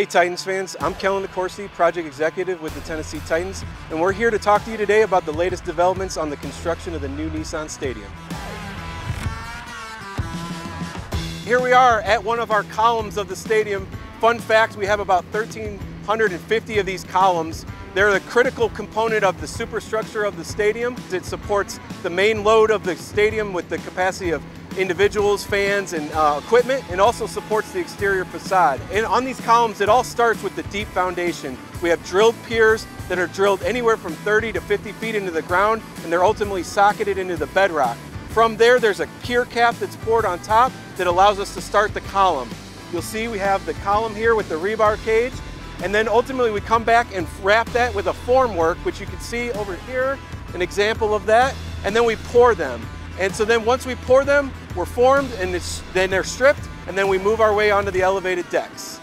Hey Titans fans, I'm Kellen DeCoursey, Project Executive with the Tennessee Titans, and we're here to talk to you today about the latest developments on the construction of the new Nissan Stadium. Here we are at one of our columns of the stadium. Fun fact, we have about 1,350 of these columns. They're a critical component of the superstructure of the stadium. It supports the main load of the stadium with the capacity of individuals, fans, and uh, equipment, and also supports the exterior facade. And on these columns, it all starts with the deep foundation. We have drilled piers that are drilled anywhere from 30 to 50 feet into the ground, and they're ultimately socketed into the bedrock. From there, there's a pier cap that's poured on top that allows us to start the column. You'll see we have the column here with the rebar cage, and then ultimately we come back and wrap that with a formwork, which you can see over here, an example of that, and then we pour them. And so then once we pour them, we're formed and then they're stripped, and then we move our way onto the elevated decks.